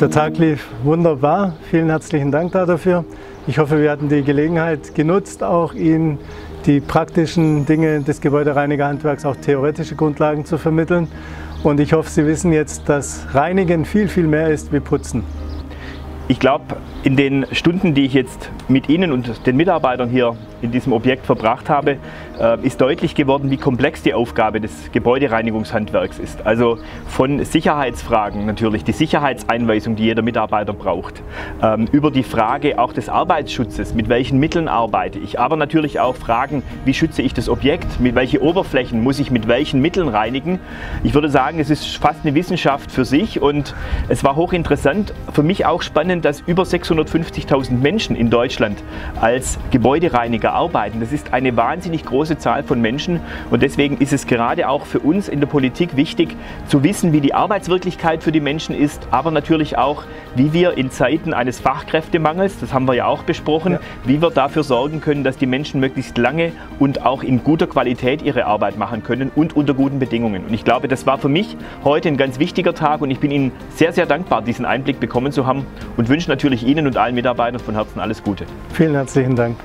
Der Tag lief wunderbar. Vielen herzlichen Dank dafür. Ich hoffe, wir hatten die Gelegenheit genutzt, auch Ihnen die praktischen Dinge des Gebäudereinigerhandwerks, auch theoretische Grundlagen zu vermitteln. Und ich hoffe, Sie wissen jetzt, dass Reinigen viel, viel mehr ist wie Putzen. Ich glaube, in den Stunden, die ich jetzt mit Ihnen und den Mitarbeitern hier in diesem Objekt verbracht habe, äh, ist deutlich geworden, wie komplex die Aufgabe des Gebäudereinigungshandwerks ist. Also von Sicherheitsfragen natürlich, die Sicherheitseinweisung, die jeder Mitarbeiter braucht, ähm, über die Frage auch des Arbeitsschutzes, mit welchen Mitteln arbeite ich, aber natürlich auch Fragen, wie schütze ich das Objekt, mit welchen Oberflächen muss ich mit welchen Mitteln reinigen. Ich würde sagen, es ist fast eine Wissenschaft für sich und es war hochinteressant, für mich auch spannend, dass über 650.000 Menschen in Deutschland als Gebäudereiniger arbeiten. Das ist eine wahnsinnig große große Zahl von Menschen und deswegen ist es gerade auch für uns in der Politik wichtig zu wissen, wie die Arbeitswirklichkeit für die Menschen ist, aber natürlich auch, wie wir in Zeiten eines Fachkräftemangels, das haben wir ja auch besprochen, ja. wie wir dafür sorgen können, dass die Menschen möglichst lange und auch in guter Qualität ihre Arbeit machen können und unter guten Bedingungen. Und ich glaube, das war für mich heute ein ganz wichtiger Tag und ich bin Ihnen sehr, sehr dankbar, diesen Einblick bekommen zu haben und wünsche natürlich Ihnen und allen Mitarbeitern von Herzen alles Gute. Vielen herzlichen Dank.